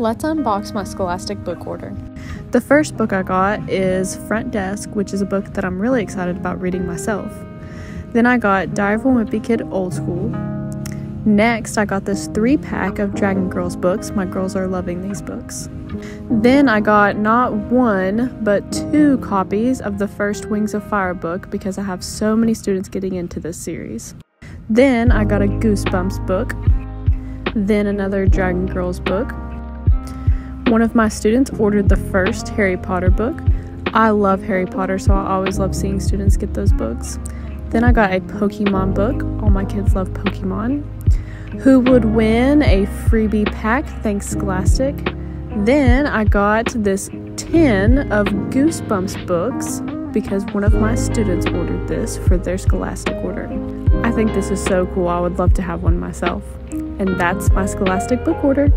Let's unbox my Scholastic book order. The first book I got is Front Desk, which is a book that I'm really excited about reading myself. Then I got Diary of a Wimpy Kid Old School. Next, I got this three pack of Dragon Girls books. My girls are loving these books. Then I got not one, but two copies of the first Wings of Fire book because I have so many students getting into this series. Then I got a Goosebumps book. Then another Dragon Girls book. One of my students ordered the first Harry Potter book. I love Harry Potter, so I always love seeing students get those books. Then I got a Pokemon book. All my kids love Pokemon. Who would win a freebie pack? Thanks, Scholastic. Then I got this tin of Goosebumps books because one of my students ordered this for their Scholastic order. I think this is so cool. I would love to have one myself. And that's my Scholastic book order.